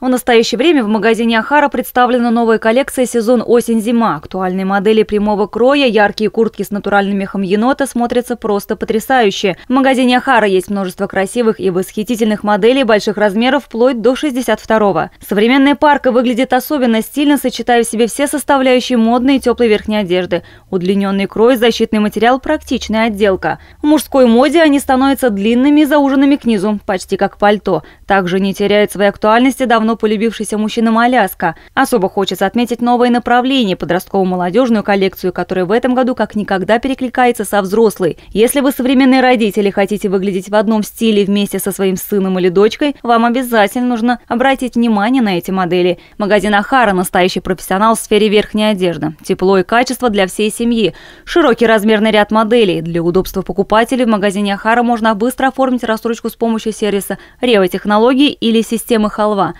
В настоящее время в магазине Ахара представлена новая коллекция сезон осень-зима. Актуальные модели прямого кроя, яркие куртки с натуральным мехом енота смотрятся просто потрясающе. В магазине Ахара есть множество красивых и восхитительных моделей больших размеров вплоть до 62-го. Современная парка выглядит особенно стильно, сочетая в себе все составляющие модной и теплой верхней одежды. Удлиненный крой, защитный материал, практичная отделка. В мужской моде они становятся длинными и зауженными к низу, почти как пальто. Также не теряет своей актуальности давно полюбившийся мужчинам Аляска. Особо хочется отметить новое направление – подростково-молодежную коллекцию, которая в этом году как никогда перекликается со взрослой. Если вы современные родители хотите выглядеть в одном стиле вместе со своим сыном или дочкой, вам обязательно нужно обратить внимание на эти модели. Магазин Ахара – настоящий профессионал в сфере верхней одежды. Тепло и качество для всей семьи. Широкий размерный ряд моделей. Для удобства покупателей в магазине Ахара можно быстро оформить рассрочку с помощью сервиса Рева Технологий или системы Халва.